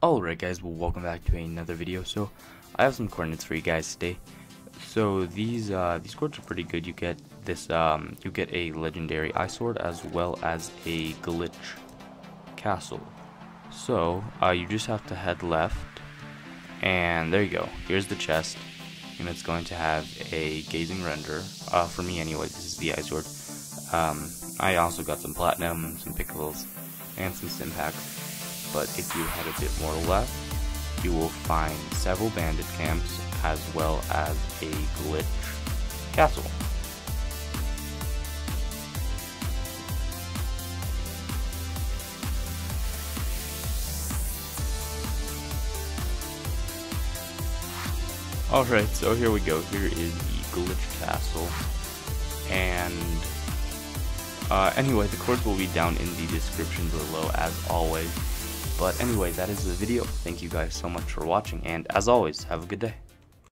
Alright guys, well welcome back to another video. So I have some coordinates for you guys today. So these uh, these coordinates are pretty good. You get this um, you get a legendary eye sword as well as a glitch castle. So uh, you just have to head left and there you go. Here's the chest and it's going to have a gazing render. Uh, for me anyway, this is the eye sword. Um, I also got some platinum, some pickles, and some stim packs but if you head a bit more left, you will find several bandit camps as well as a glitch castle. Alright, so here we go. Here is the glitch castle. And uh, anyway, the codes will be down in the description below as always. But anyway, that is the video. Thank you guys so much for watching, and as always, have a good day.